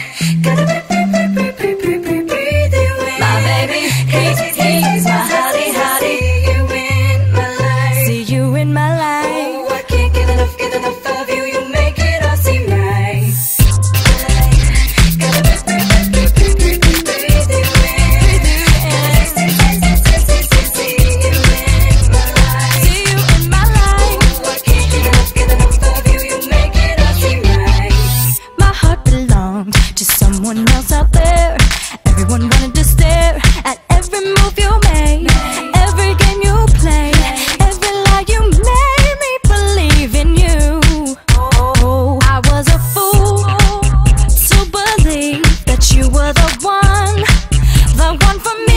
got Cada vez everyone else out there. Everyone wanted to stare at every move you made, every game you play, every lie you made me believe in you. Oh, I was a fool to believe that you were the one, the one for me.